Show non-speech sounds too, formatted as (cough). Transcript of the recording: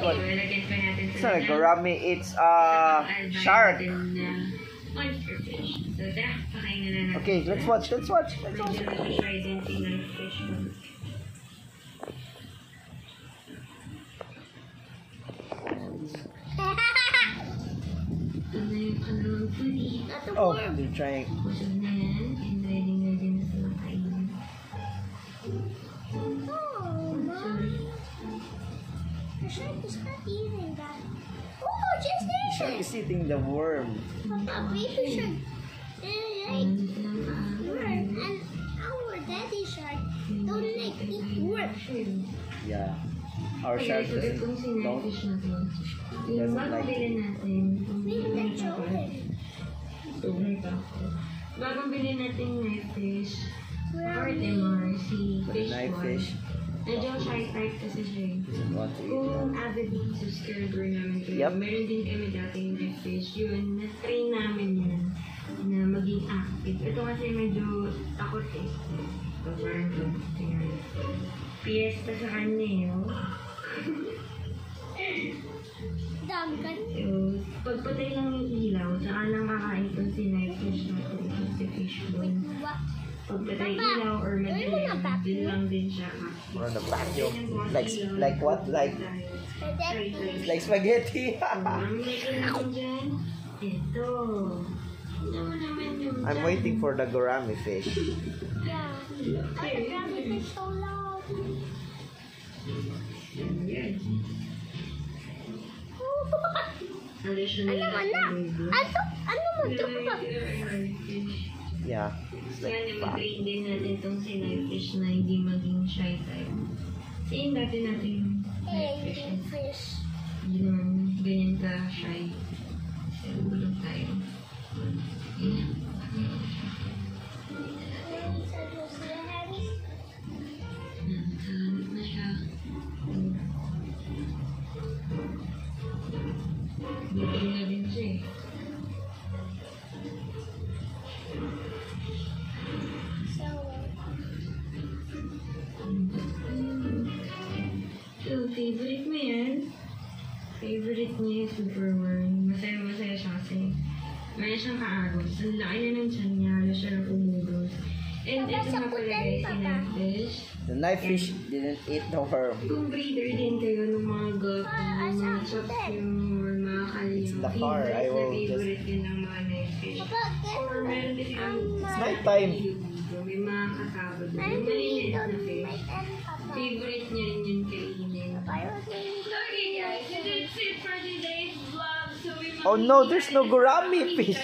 Lalagyan pa natin It's not a gourami, it's a shark. Monster fish. So, that, pakain na natin. Okay, let's watch, let's watch. Let's watch. Medyo na-try din eating that. Oh, just there. Shark is eating the worm. A baby shark. They like Ano silang kain? worm. And our daddy shark don't like eat worm. Yeah. Our shark doesn't, don't, Doesn't like. Tuloy pa ako. Bagong bilhin natin Night Fish. Or Timor, si Fish knife One. Medyo shy type kasi siya eh. Kung avid subscriber namin kayo, Yep. meron din kami dating Fish. Yun, na-train namin yan na maging active. Ito kasi medyo takot eh. So, parang to. Fiesta sa kanya eh. Oh. Dagat. So, pagpatay lang yung ilaw, saka lang kakain to si Night Fish na to, si Fish Boy. What? Pagpatay ilaw or na din lang din siya. Or the vacuum. Like, like what? Like, daddy. like spaghetti. (laughs) Ito. I'm waiting for the gourami fish. (laughs) Yeah. Oh, the rabbit is so loud. Ano man (laughs) na? Ano? Ano mo ito pa? It's Yan, like yung fat. train din natin itong si Fish na hindi maging shy type. Yung dati natin yung Hey, fish, fish. hindi naman ganyan ka shy. Pero bulog tayo. Yan. Nakahanap na So, favorite mo yan? Favorite niya yung Superman. Masaya-masaya siya kasi Maya siyang kaagos. Ang laki na ng tiyan niya. Halos siya ng umugos. And ito nga pala guys, si Nightfish. The knife fish didn't eat the worm. Kung breeder din kayo ng mga gulp, ng mga chopsum, or mga It's kalyang, the car. I will just- favorite yun ng mga Nightfish. Or meron din yung It's night time. may mga kasabot. Yung maliliit na fish. Favorite niya rin yung kainin. Oh no, there's no gourami fish.